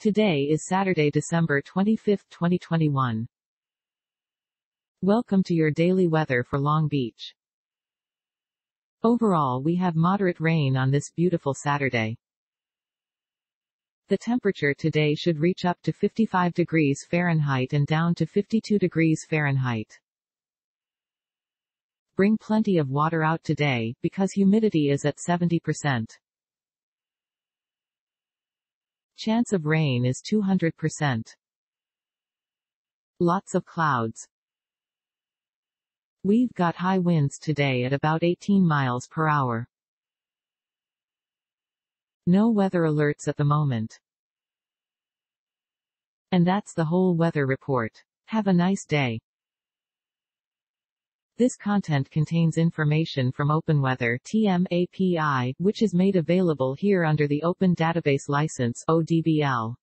Today is Saturday, December 25, 2021. Welcome to your daily weather for Long Beach. Overall we have moderate rain on this beautiful Saturday. The temperature today should reach up to 55 degrees Fahrenheit and down to 52 degrees Fahrenheit. Bring plenty of water out today, because humidity is at 70%. Chance of rain is 200%. Lots of clouds. We've got high winds today at about 18 miles per hour. No weather alerts at the moment. And that's the whole weather report. Have a nice day. This content contains information from OpenWeather TM API, which is made available here under the Open Database License ODBL.